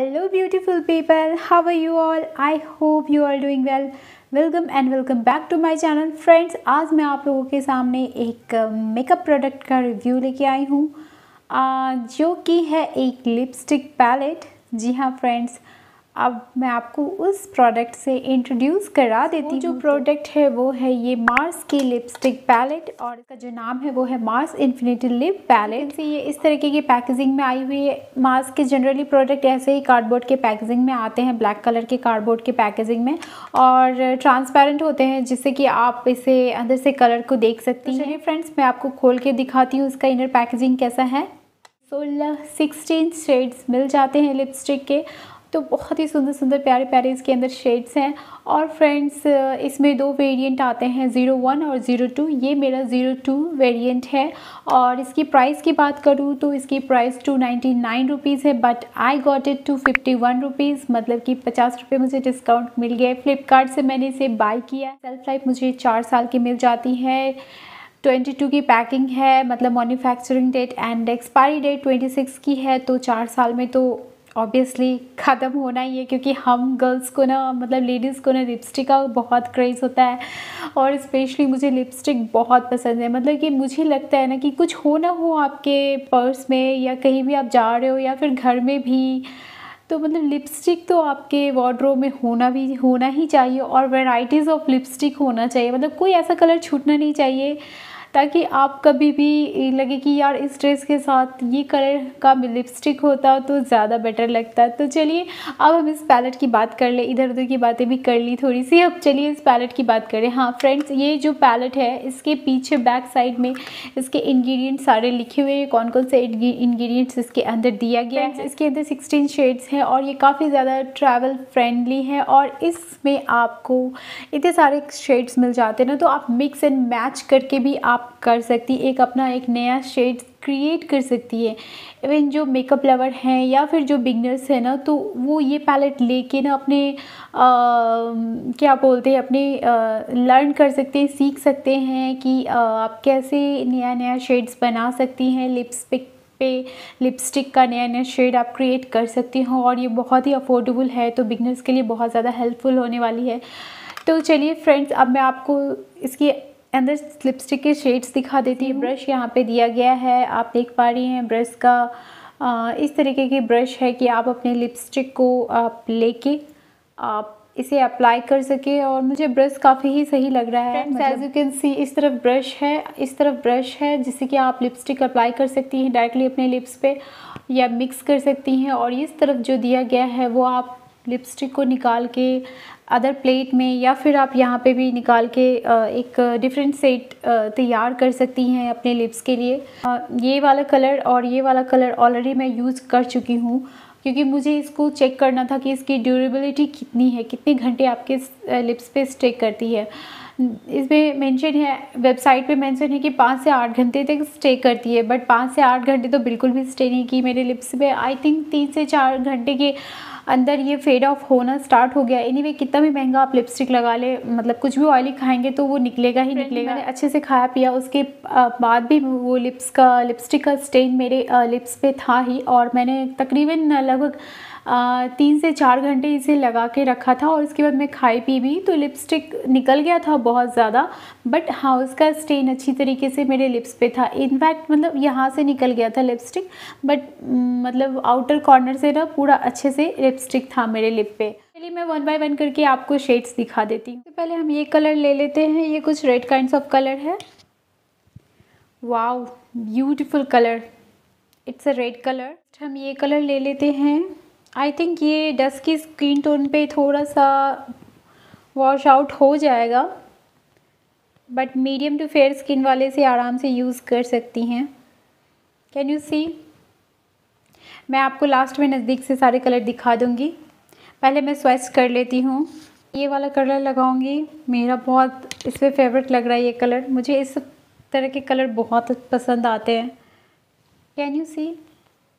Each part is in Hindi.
Hello beautiful people, how are you all? I hope you are doing well. Welcome and welcome back to my channel friends आज मैं आप लोगों के सामने एक मेकअप प्रोडक्ट का रिव्यू लेके आई हूँ जो कि है एक लिपस्टिक पैलेट जी हाँ फ्रेंड्स अब मैं आपको उस प्रोडक्ट से इंट्रोड्यूस करा देती हूँ। जो प्रोडक्ट है वो है ये मार्स की लिपस्टिक पैलेट और इसका जो नाम है वो है मार्स इन्फिनिटी लिप पैलेट से ये इस तरीके की पैकेजिंग में आई हुई है। मार्स के जनरली प्रोडक्ट ऐसे ही कार्डबोर्ड के पैकेजिंग में आते हैं ब्लैक कलर के कार्डबोर्ड के पैकेजिंग में और ट्रांसपेरेंट होते हैं जिससे कि आप इसे अंदर से कलर को देख सकती हैं। फ्रेंड्स मैं आपको खोल के दिखाती हूँ इसका इनर पैकेजिंग कैसा है। सोलह सिक्सटीन शेड्स मिल जाते हैं लिपस्टिक के तो बहुत ही सुंदर सुंदर प्यारे प्यारे इसके अंदर शेड्स हैं। और फ्रेंड्स इसमें दो वेरिएंट आते हैं ज़ीरो वन और ज़ीरो टू ये मेरा ज़ीरो टू वेरिएंट है। और इसकी प्राइस की बात करूँ तो इसकी price two ninety nine rupees है but I got it two fifty one rupees मतलब कि पचास रुपये मुझे डिस्काउंट मिल गया फ्लिपकार्ट से मैंने इसे बाई किया सेल्फ लाइफ मुझे चार साल की मिल जाती है। ट्वेंटी टू की पैकिंग है मतलब manufacturing date and expiry date twenty six की है। तो चार साल में तो ऑब्वियसली ख़त्म होना ही है, क्योंकि हम गर्ल्स को ना मतलब लेडीज़ को ना लिपस्टिक का बहुत क्रेज़ होता है और स्पेशली मुझे लिपस्टिक बहुत पसंद है। मतलब कि मुझे लगता है ना कि कुछ हो ना हो आपके पर्स में या कहीं भी आप जा रहे हो या फिर घर में भी तो मतलब लिपस्टिक तो आपके वार्ड्रोब में होना भी, होना ही चाहिए और वेराइटीज़ ऑफ़ लिपस्टिक होना चाहिए। मतलब कोई ऐसा कलर छूटना नहीं चाहिए। ताकि आप कभी भी लगे कि यार इस ड्रेस के साथ ये कलर का लिपस्टिक होता तो ज़्यादा बेटर लगता। तो चलिए, अब हम इस पैलेट की बात कर ले। इधर उधर की बातें भी कर ली थोड़ी सी अब चलिए इस पैलेट की बात करें। हाँ फ्रेंड्स ये जो पैलेट है, इसके पीछे बैक साइड में इसके इंग्रेडिएंट्स सारे लिखे हुए हैं। कौन कौन से इंग्रेडिएंट्स इसके अंदर दिया गया है? इसके अंदर सिक्सटीन शेड्स हैं और ये काफ़ी ज़्यादा ट्रैवल फ्रेंडली है और इसमें आपको इतने सारे शेड्स मिल जाते हैं ना तो आप मिक्स एंड मैच करके भी आप आप कर सकती एक अपना एक नया शेड क्रिएट कर सकती है। इवन जो मेकअप लवर हैं या फिर जो बिगनर्स हैं ना तो वो ये पैलेट लेके ना अपने आ, क्या बोलते हैं अपने लर्न कर सकते हैं सीख सकते हैं कि आ, आप कैसे नया नया शेड्स बना सकती हैं लिपस्टिक पे लिपस्टिक का नया नया शेड आप क्रिएट कर सकती हो और ये बहुत ही अफोर्डेबल है तो बिगनर्स के लिए बहुत ज़्यादा हेल्पफुल होने वाली है। तो चलिए फ्रेंड्स अब मैं आपको इसकी अंदर लिपस्टिक के शेड्स दिखा देती है। ब्रश यहाँ पे दिया गया है। आप देख पा रही हैं ब्रश का आ, इस तरीके की ब्रश है कि आप अपने लिपस्टिक को आप लेके आप इसे अप्लाई कर सके और मुझे ब्रश काफ़ी ही सही लग रहा है। एज यू कैन सी इस तरफ़ ब्रश है इस तरफ़ ब्रश है जिससे कि आप लिपस्टिक अप्लाई कर सकती हैं डायरेक्टली अपने लिप्स पे या मिक्स कर सकती हैं। और इस तरफ़ जो दिया गया है वो आप लिपस्टिक को निकाल के अदर प्लेट में या फिर आप यहाँ पे भी निकाल के एक डिफरेंट सेट तैयार कर सकती हैं अपने लिप्स के लिए। ये वाला कलर और ये वाला कलर ऑलरेडी मैं यूज़ कर चुकी हूँ, क्योंकि मुझे इसको चेक करना था कि इसकी ड्यूरेबिलिटी कितनी है, कितने घंटे आपके लिप्स पे स्टे करती है। इसमें मेंशन है वेबसाइट पे मेंशन है कि पाँच से आठ घंटे तक स्टे करती है बट पाँच से आठ घंटे तो बिल्कुल भी स्टे नहीं की मेरे लिप्स पे। आई थिंक तीन से चार घंटे के अंदर ये फेड ऑफ़ होना स्टार्ट हो गया। एनी anyway, कितना भी महँगा आप लिपस्टिक लगा ले मतलब कुछ भी ऑयली खाएँगे तो वो निकलेगा ही निकलेगा। मैंने अच्छे से खाया पिया उसके बाद भी वो लिप्स का लिपस्टिक का स्टेन मेरे लिप्स पे था ही और मैंने तकरीबन लगभग तीन से चार घंटे इसे लगा के रखा था और उसके बाद मैं खाई पी भी तो लिपस्टिक निकल गया था बहुत ज़्यादा बट हाँ उसका स्टेन अच्छी तरीके से मेरे लिप्स पे था। इनफैक्ट मतलब यहाँ से निकल गया था लिपस्टिक बट मतलब आउटर कॉर्नर से ना पूरा अच्छे से लिपस्टिक था मेरे लिप पे। चलिए मैं वन बाय वन करके आपको शेड्स दिखा देती हूँ। तो पहले हम ये कलर ले लेते हैं। ये कुछ रेड काइंड ऑफ़ कलर है। Wow beautiful colour it's a red colour हम ये कलर ले लेते हैं। आई थिंक ये डस्ट की स्किन टोन पे थोड़ा सा वॉश आउट हो जाएगा but medium to fair skin वाले से आराम से यूज़ कर सकती हैं। कैन यू सी मैं आपको लास्ट में नज़दीक से सारे कलर दिखा दूँगी। पहले मैं स्वेच कर लेती हूँ। ये वाला कलर लगाऊँगी। मेरा बहुत इस पर फेवरेट लग रहा है ये कलर मुझे इस तरह के कलर बहुत पसंद आते हैं। Can you see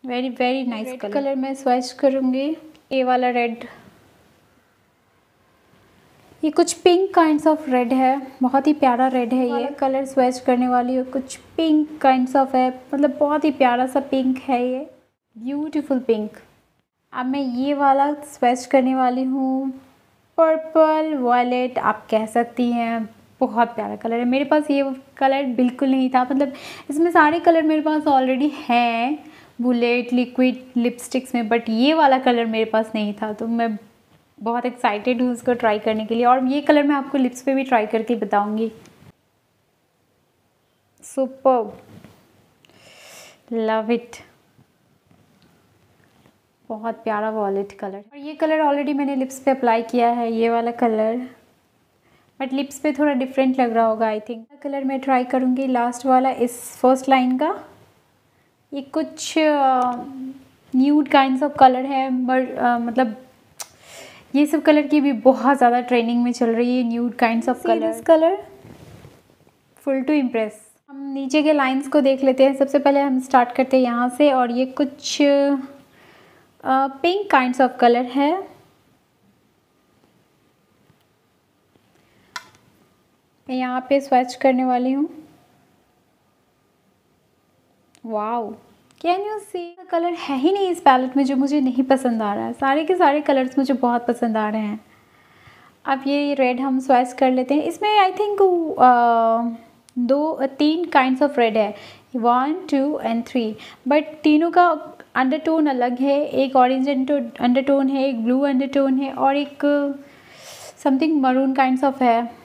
very very nice colour colour मैं स्वेच करूँगी। ये वाला रेड ये कुछ पिंक काइंड्स ऑफ़ रेड है। बहुत ही प्यारा रेड है ये। कलर स्वेच करने वाली है। कुछ पिंक काइंड्स ऑफ़ है। मतलब बहुत ही प्यारा सा पिंक है ये। ब्यूटीफुल पिंक अब मैं ये वाला स्वेच करने वाली हूँ। पर्पल वॉलेट आप कह सकती हैं। बहुत प्यारा कलर है। मेरे पास ये कलर बिल्कुल नहीं था। मतलब इसमें सारे कलर मेरे पास ऑलरेडी हैं। बुलेट, लिक्विड, लिपस्टिक्स में, बट ये वाला कलर मेरे पास नहीं था तो मैं बहुत एक्साइटेड हूँ उसको ट्राई करने के लिए। और ये कलर मैं आपको लिप्स पे भी ट्राई करके बताऊँगी। सुपर लव इट बहुत प्यारा वॉलेट कलर और ये कलर ऑलरेडी मैंने लिप्स पे अप्लाई किया है, ये वाला कलर बट लिप्स पे थोड़ा डिफरेंट लग रहा होगा आई थिंक कलर मैं ट्राई करूँगी लास्ट वाला, इस फ़र्स्ट लाइन का। ये कुछ न्यूड काइंड ऑफ़ कलर है बट मतलब ये सब कलर की भी बहुत ज़्यादा ट्रेनिंग में चल रही है nude kind of colour colourful to impress हम नीचे के लाइंस को देख लेते हैं। सबसे पहले हम स्टार्ट करते हैं यहाँ से और ये कुछ पिंक काइंड ऑफ़ कलर है। मैं यहाँ पे स्वेच करने वाली हूँ। Wow can you see colour है ही नहीं इस पैलेट में जो मुझे नहीं पसंद आ रहा है। सारे के सारे कलर्स मुझे बहुत पसंद आ रहे हैं। अब ये रेड हम स्वेच कर लेते हैं। इसमें आई थिंक दो तीन काइंड्स ऑफ़ रेड है। One two and three but तीनों का अंडरटोन अलग है। एक ऑरेंज अंडरटोन है, एक ब्लू अंडरटोन है और एक समथिंग मरून काइंड्स ऑफ़ है।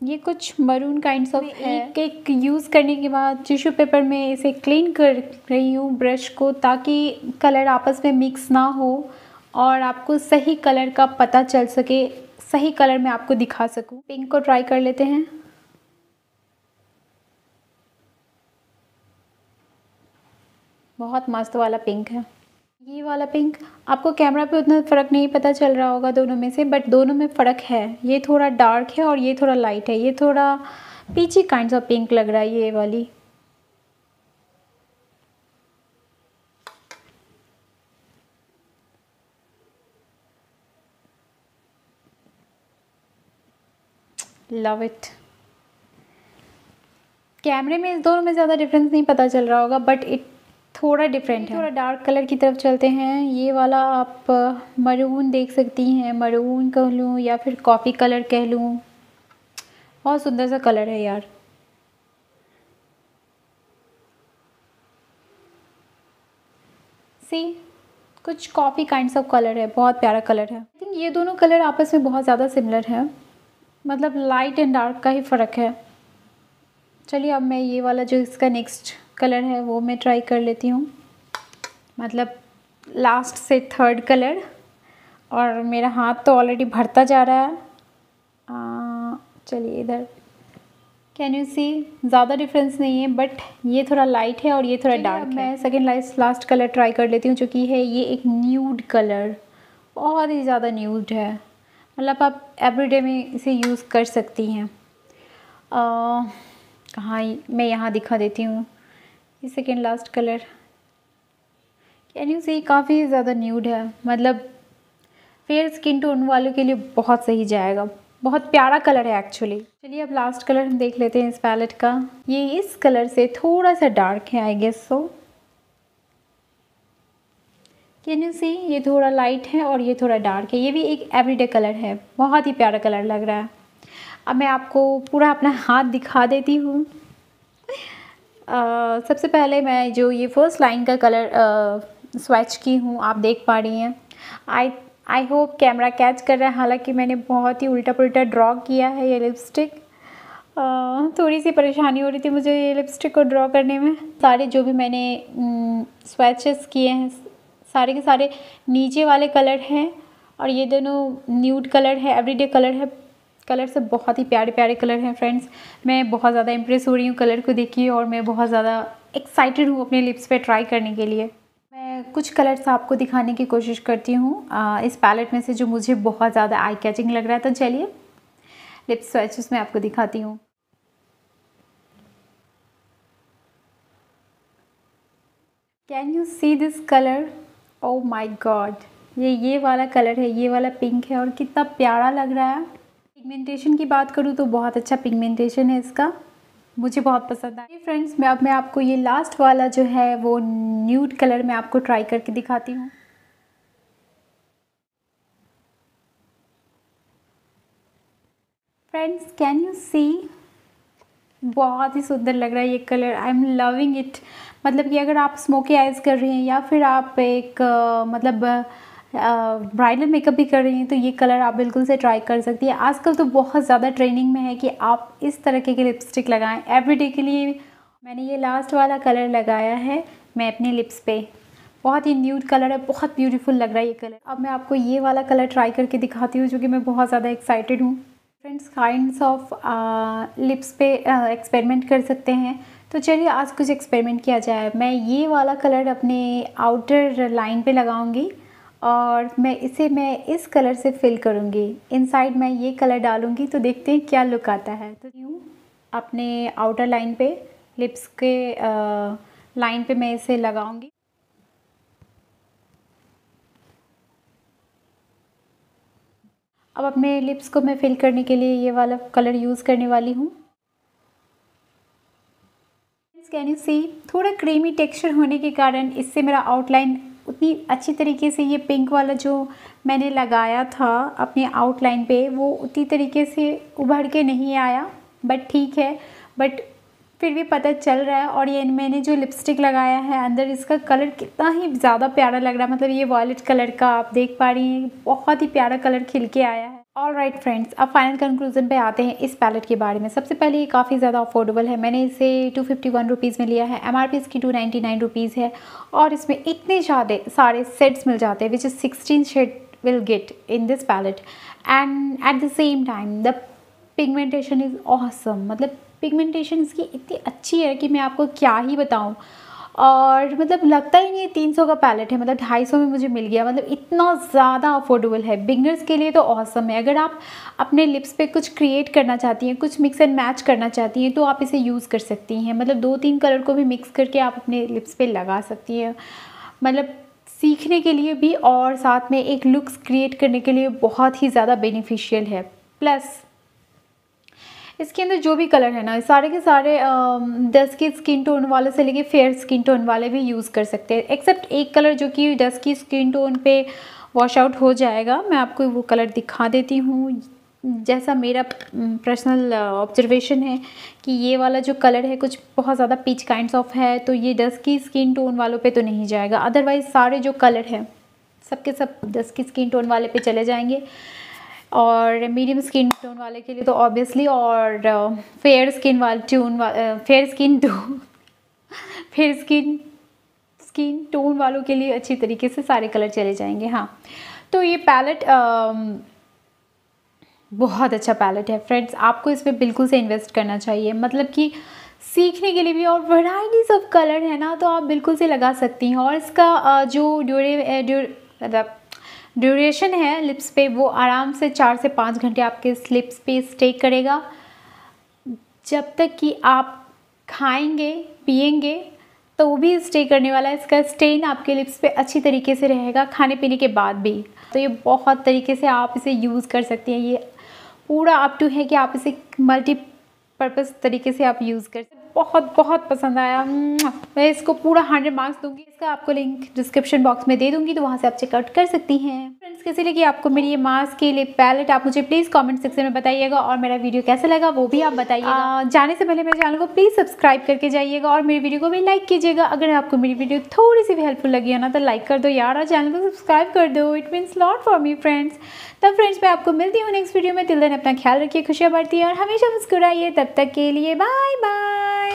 ये कुछ मरून काइंड्स ऑफ़ है। एक एक यूज़ करने के बाद टिश्यू पेपर में इसे क्लीन कर रही हूँ ब्रश को ताकि कलर आपस में मिक्स ना हो और आपको सही कलर का पता चल सके सही कलर में आपको दिखा सकूँ। पिंक को ट्राई कर लेते हैं। बहुत मस्त वाला पिंक है। ये वाला पिंक आपको कैमरा पे उतना फ़र्क नहीं पता चल रहा होगा दोनों में से बट दोनों में फ़र्क है। ये थोड़ा डार्क है और ये थोड़ा लाइट है। ये थोड़ा पीछे काइंड ऑफ़ पिंक लग रहा है ये वाली। लव इट कैमरे में इस दोनों में ज़्यादा डिफरेंस नहीं पता चल रहा होगा बट इट थोड़ा डिफरेंट है। थोड़ा डार्क कलर की तरफ़ चलते हैं। ये वाला आप मरून देख सकती हैं। मरून कह लूँ या फिर कॉफ़ी कलर कह लूँ। बहुत सुंदर सा कलर है यार। सी कुछ कॉफ़ी काइंड्स ऑफ़ कलर है। बहुत प्यारा कलर है। आई थिंक ये दोनों कलर आपस में बहुत ज़्यादा सिमिलर है। मतलब लाइट एंड डार्क का ही फ़र्क है। चलिए अब मैं ये वाला जो इसका नेक्स्ट कलर है वो मैं ट्राई कर लेती हूँ। मतलब लास्ट से थर्ड कलर और मेरा हाथ तो ऑलरेडी भरता जा रहा है। चलिए इधर। कैन यू सी ज़्यादा डिफरेंस नहीं है बट ये थोड़ा लाइट है और ये थोड़ा डार्क है। मैं second light last colour try कर लेती हूँ जो कि है ये एक न्यूड कलर बहुत ही ज़्यादा न्यूड है। मतलब आप एवरीडे में इसे यूज़ कर सकती हैं। कहाँ मैं यहाँ दिखा देती हूँ। ये second last colour can you see काफ़ी ज़्यादा न्यूड है। मतलब फेयर स्किन टोन वालों के लिए बहुत सही जाएगा। बहुत प्यारा कलर है एक्चुअली चलिए अब लास्ट कलर हम देख लेते हैं इस पैलेट का। ये इस कलर से थोड़ा सा डार्क है I guess so can you see ये थोड़ा लाइट है और ये थोड़ा डार्क है। ये भी एक एवरीडे कलर है। बहुत ही प्यारा कलर लग रहा है। अब मैं आपको पूरा अपना हाथ दिखा देती हूँ। सबसे पहले मैं जो ये फ़र्स्ट लाइन का कलर स्वेच की हूँ, आप देख पा रही हैं। I I hope camera catch कर रहा है। हालाँकि मैंने बहुत ही उल्टा पुल्टा ड्रॉ किया है ये लिपस्टिक थोड़ी सी परेशानी हो रही थी मुझे ये लिपस्टिक को ड्रॉ करने में। सारे जो भी मैंने स्वेचेस किए हैं, सारे के सारे नीचे वाले कलर हैं और ये दोनों न्यूड कलर है एवरीडे कलर है। कलर सब बहुत ही प्यारे प्यारे कलर हैं फ्रेंड्स मैं बहुत ज़्यादा इम्प्रेस हो रही हूँ कलर को देखिए और मैं बहुत ज़्यादा एक्साइटेड हूँ अपने लिप्स पे ट्राई करने के लिए. मैं कुछ कलर्स आपको दिखाने की कोशिश करती हूँ. इस पैलेट में से जो मुझे बहुत ज़्यादा आई कैचिंग लग रहा है तो चलिए लिप्स स्वेचेस में आपको दिखाती हूँ. Can you see this colour oh my god ये ये वाला कलर है, ये वाला पिंक है और कितना प्यारा लग रहा है. पिगमेंटेशन की बात करूँ तो बहुत अच्छा पिगमेंटेशन है इसका। मुझे बहुत पसंद आई फ्रेंड्स मैं अब मैं आपको ये लास्ट वाला जो है वो न्यूड कलर में आपको ट्राई करके दिखाती हूँ। फ्रेंड्स कैन यू सी बहुत ही सुंदर लग रहा है ये colour I am loving it मतलब कि अगर आप स्मोकी आइज़ कर रही हैं या फिर आप एक मतलब ब्राइडल मेकअप भी कर रही हैं तो ये कलर आप बिल्कुल से ट्राई कर सकती है। आजकल तो बहुत ज़्यादा ट्रेनिंग में है कि आप इस तरह के लिपस्टिक लगाएँ। एवरीडे के लिए मैंने ये लास्ट वाला कलर लगाया है, मैं अपने लिप्स पे। बहुत ही न्यूड कलर है, बहुत ब्यूटीफुल लग रहा है ये कलर अब मैं आपको ये वाला कलर ट्राई करके दिखाती हूँ, जो कि मैं बहुत ज़्यादा एक्साइटेड हूँ। फ्रेंड्स काइंड्स ऑफ़ लिप्स पे एक्सपेरिमेंट कर सकते हैं। तो चलिए, आज कुछ एक्सपेरिमेंट किया जाए। मैं ये वाला कलर अपने आउटर लाइन पे लगाऊँगी। और मैं इसे मैं इस कलर से फिल करूँगी। इनसाइड मैं ये कलर डालूँगी तो देखते हैं क्या लुक आता है। तो यूँ अपने आउटर लाइन पे लिप्स के लाइन पे मैं इसे लगाऊँगी। अब अपने लिप्स को मैं फिल करने के लिए ये वाला कलर यूज़ करने वाली हूँ। कैन यू सी थोड़ा क्रीमी टेक्सचर होने के कारण इससे मेरा आउटलाइन उतनी अच्छी तरीके से ये पिंक वाला जो मैंने लगाया था अपने आउटलाइन पे, वो उतनी तरीके से उभर के नहीं आया बट ठीक है। बट फिर भी पता चल रहा है और ये मैंने जो लिपस्टिक लगाया है अंदर, इसका कलर कितना ही ज़्यादा प्यारा लग रहा है। मतलब ये वॉलेट कलर का आप देख पा रही हैं, बहुत ही प्यारा कलर खिल के आया है। ऑल राइट फ्रेंड्स अब फाइनल कंक्लूजन पे आते हैं इस पैलेट के बारे में। सबसे पहले ये काफ़ी ज़्यादा अफोर्डेबल है। मैंने इसे टू फिफ्टी वन रुपीज़ में लिया है। एम आर पी इसकी टू नाइन्टी नाइन रुपीज़ है और इसमें इतने ज़्यादा सारे सेट्स मिल जाते हैं which is sixteen shade will get in this palette and at the same time the pigmentation is awesome मतलब पिगमेंटेशन इसकी इतनी अच्छी है कि मैं आपको क्या ही बताऊँ। और मतलब लगता ही नहीं तीन सौ का पैलेट है मतलब ढाई सौ में मुझे मिल गया। मतलब इतना ज़्यादा अफोर्डेबल है। बिगनर्स के लिए तो औसम है। अगर आप अपने लिप्स पे कुछ क्रिएट करना चाहती हैं, कुछ मिक्स एंड मैच करना चाहती हैं तो आप इसे यूज़ कर सकती हैं। मतलब दो तीन कलर को भी मिक्स करके आप अपने लिप्स पर लगा सकती हैं। मतलब सीखने के लिए भी और साथ में एक लुक्स क्रिएट करने के लिए बहुत ही ज़्यादा बेनिफिशियल है। प्लस इसके अंदर जो भी कलर है ना, सारे के सारे डस्ट की स्किन टोन वाले से लेके फेयर स्किन टोन वाले भी यूज़ कर सकते हैं एक्सेप्ट एक कलर जो कि डस्ट की स्किन टोन पे वॉश आउट हो जाएगा। मैं आपको वो कलर दिखा देती हूँ। जैसा मेरा पर्सनल ऑब्जर्वेशन है कि ये वाला जो कलर है, कुछ बहुत ज़्यादा पीच काइंड्स ऑफ़ है तो ये डस्ट की स्किन टोन वालों पे तो नहीं जाएगा। अदरवाइज़ सारे जो कलर हैं, सबके सब डस्ट की स्किन टोन वाले पे चले जाएँगे। और मीडियम स्किन टोन वाले के लिए तो ऑब्वियसली और फेयर स्किन वाले tune fair skin to fair skin skin tone वालों के लिए अच्छी तरीके से सारे कलर चले जाएँगे हाँ। तो ये पैलेट uh, बहुत अच्छा पैलेट है फ्रेंड्स आपको इस पर बिल्कुल से इन्वेस्ट करना चाहिए। मतलब कि सीखने के लिए भी और वैराइटीज़ ऑफ़ कलर है ना तो आप बिल्कुल से लगा सकती हैं। और इसका uh, जो ड्यूरे ड्यूर मतलब ड्यूरेशन है लिप्स पे, वो आराम से चार से पाँच घंटे आपके लिप्स पे स्टे करेगा। जब तक कि आप खाएँगे, पिएँगे तो वो भी स्टे करने वाला है। इसका स्टेन आपके लिप्स पे अच्छी तरीके से रहेगा खाने पीने के बाद भी। तो ये बहुत तरीके से आप इसे यूज़ कर सकते हैं। ये पूरा अप टू है कि आप इसे मल्टी पर्पज़ तरीके से आप यूज़ कर सकते बहुत बहुत पसंद आया। मैं इसको पूरा हंड्रेड मार्क्स दूँगी, इसका आपको लिंक डिस्क्रिप्शन बॉक्स में दे दूँगी तो वहाँ से आप चेकआउट कर सकती हैं। फ्रेंड्स कैसे लगी आपको मेरी ये मास्क के लिए पैलेट आप मुझे प्लीज़ कमेंट सेक्शन में बताइएगा और मेरा वीडियो कैसा लगा वो भी आप बताइएगा। जाने से पहले मेरे चैनल को प्लीज़ सब्सक्राइब करके जाइएगा और मेरी वीडियो को भी लाइक कीजिएगा। अगर आपको मेरी वीडियो थोड़ी सी भी हेल्पफुल लगी है ना तो लाइक कर दो यार और चैनल को सब्सक्राइब कर दो। It means lot for me friends तब फ्रेंड्स मैं आपको मिलती हूँ नेक्स्ट वीडियो में। तिल दिन अपना ख्याल रखिए खुशियाँ बढ़ती है और हमेशा मुस्कुराइए। तब तक के लिए बाय बाय